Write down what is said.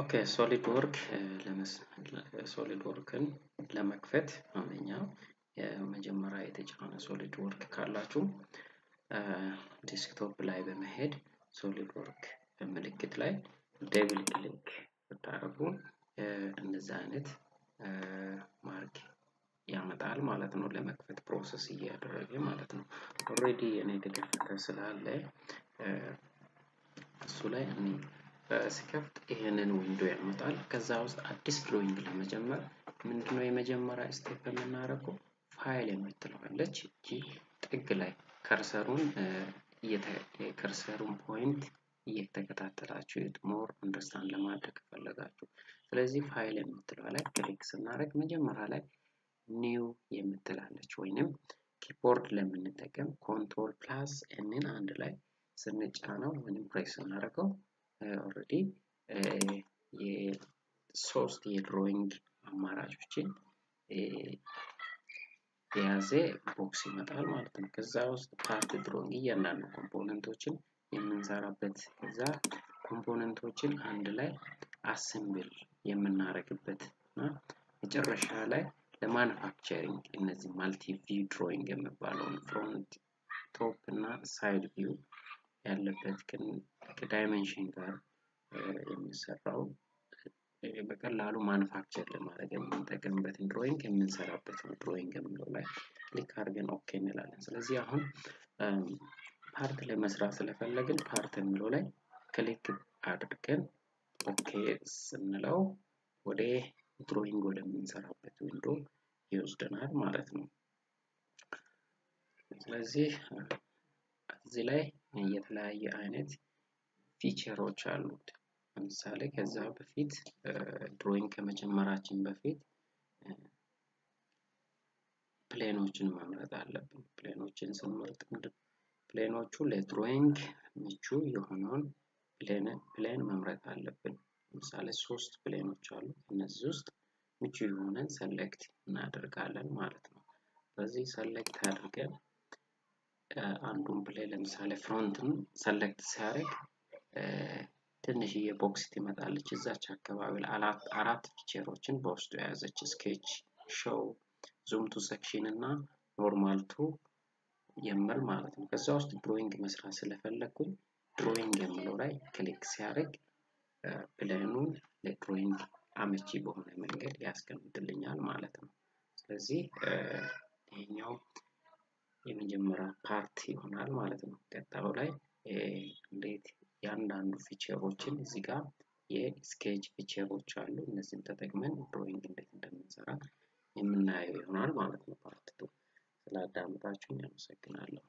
okay Solid Work Solid Work ን ለመክፈት አንደኛ የመጀመሪያ የተጫነ Solid Work ካላችሁ desktop ላይ በመሄድ Solid Work ምልክት ላይ double click ብታደርጉ እንደዚህ አይነት mark ያመጣል ማለት ነው። ለመክፈት process እያደረገ ማለት ነው። already እኔ የተከፈተ ስላለ እሱ ላይ እኔ ስከፍት ይሄንን window ያመጣል። ከዛ ውስጥ አዲስ drawing ለመጀመር ምንድነው የመጀመሪያ step የምናደርገው? ፋይል የምትለዋለች እቺ ጥግ ላይ cursor ኡን የ cursor ኡን point እየተከታተላችሁ more understand ለማድረግ ከፈለጋችሁ፣ ስለዚህ ፋይል የምትለዋ ላይ click ስናደርግ መጀመሪያ ላይ new የምትላለች ወይንም keyboard ለምንጠቀም control plus N ን አንድ ላይ ስንጫነው ወይም ፕሬስ ስናደርገው already የሶስት የ drawing አማራጮችን የያዘ box ይመጣል ማለት ነው። ከዛ ውስጥ part drawing እያንዳንዱ component ኦችን የምንሰራበት ከዛ component ኦችን አንድ ላይ assemble የምናደርግበት እና መጨረሻ ላይ ለ manufacturing እነዚህ multi view drawing የሚባለውን front top እና side view ያለበት ከ dimension ጋር የሚሰራው በቀላሉ manufacture ለማድረግ የምንጠቀምበትን drawing የምንሰራበት ነው። drawing የምንለው ላይ click አድርገን okay እንላለን። ስለዚህ አሁን part ላይ መስራት ስለፈለግን part የሚለው ላይ click አድርገን okay ስንለው ወደ drawing ወደምንሰራበት window ይወስደናል ማለት ነው። ስለዚህ እዚህ ላይ የተለያየ አይነት feature ኦች አሉት። ለምሳሌ ከዛ በፊት drawing ከመጀመራችን በፊት plane ኦችን መምረጥ አለብን። plane ኦችን ስንመርጥ plane ኦቹ ለ drawing ምቹ የሆነውን plane መምረጥ አለብን። ለምሳሌ ሶስት plane ኦች አሉ። እነዚህ ውስጥ ምቹ የሆነን select እናደርጋለን ማለት ነው። በዚህ select አድርገን አንዱን plane ለምሳሌ front ን select ሲያደርግ ትንሽዬ box ትመጣለች። እዛች አካባቢ ላይ አራት feature ኦችን በውስጡ የያዘች sketch፣ show፣ zoom to selection እና normal to የምል ማለት ነው። ከዛ ውስጥ drawing መስራት ስለፈለግኩኝ drawing የምለው ላይ click ሲያደርግ plane ኡን ለ drawing አመቺ በሆነ መንገድ ያስቀምጥልኛል ማለት ነው። ስለዚህ ይሄኛው የመጀመሪያ part ይሆናል ማለት ነው። ቀጣዩ ላይ እንዴት እያንዳንዱ feature ኦችን እዚህ ጋር የ sketch feature ኦች አሉ። እነዚህን ተጠቅመን drawing እንዴት እንደምንሰራ የምናየው ይሆናል ማለት ነው። part two ስላዳመጣችሁኝ አመሰግናለሁ።